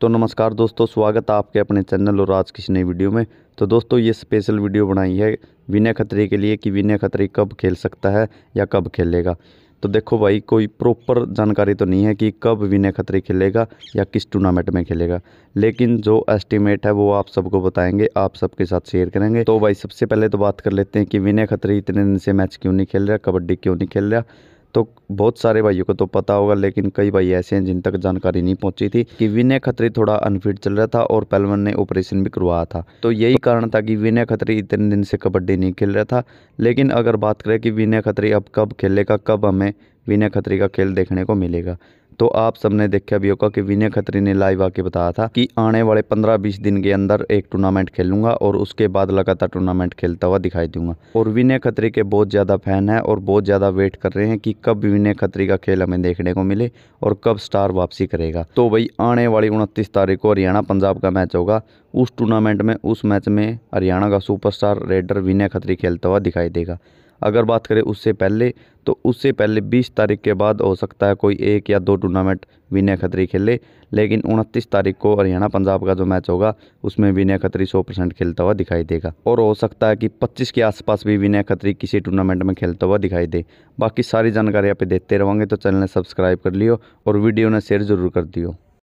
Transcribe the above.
तो नमस्कार दोस्तों, स्वागत है आपके अपने चैनल और आज किसी नई वीडियो में। तो दोस्तों, ये स्पेशल वीडियो बनाई है विनय खत्री के लिए कि विनय खत्री कब खेल सकता है या कब खेलेगा। तो देखो भाई, कोई प्रॉपर जानकारी तो नहीं है कि कब विनय खत्री खेलेगा या किस टूर्नामेंट में खेलेगा। लेकिन जो एस्टिमेट है, वो आप सबको बताएँगे, आप सबके साथ शेयर करेंगे। तो भाई, सबसे पहले तो बात कर लेते हैं कि विनय खत्री इतने दिन से मैच क्यों नहीं खेल रहा, कबड्डी क्यों नहीं खेल रहा? तो बहुत सारे भाइयों को तो पता होगा, लेकिन कई भाई ऐसे हैं जिन तक जानकारी नहीं पहुँची थी कि विनय खत्री थोड़ा अनफिट चल रहा था और पहलवान ने ऑपरेशन भी करवाया था। तो यही कारण था कि विनय खत्री इतने दिन से कबड्डी नहीं खेल रहा था। लेकिन अगर बात करें कि विनय खत्री अब कब खेलेगा, कब हमें विनय खत्री का खेल देखने को मिलेगा? तो आप सबने देखा भी होगा कि विनय खत्री ने लाइव आके बताया था कि आने वाले 15-20 दिन के अंदर एक टूर्नामेंट खेलूँगा और उसके बाद लगातार टूर्नामेंट खेलता हुआ दिखाई दूँगा। और विनय खत्री के बहुत ज़्यादा फ़ैन है और बहुत ज़्यादा वेट कर रहे हैं कि कब विनय खत्री का खेल हमें देखने को मिले और कब स्टार वापसी करेगा। तो भाई, आने वाली उनतीस तारीख को हरियाणा पंजाब का मैच होगा। उस टूर्नामेंट में, उस मैच में हरियाणा का सुपरस्टार रेडर विनय खत्री खेलता हुआ दिखाई देगा। अगर बात करें उससे पहले तो उससे पहले 20 तारीख के बाद हो सकता है कोई एक या दो टूर्नामेंट विनय खत्री खेले, लेकिन उनतीस तारीख को हरियाणा पंजाब का जो मैच होगा, उसमें विनय खत्री 100 परसेंट खेलता हुआ दिखाई देगा। और हो सकता है कि 25 के आसपास भी विनय खत्री किसी टूर्नामेंट में खेलता हुआ दिखाई दे। बाकी सारी जानकारी आप देते रहेंगे तो चैनल ने सब्सक्राइब कर लियो और वीडियो ने शेयर ज़रूर कर दियो।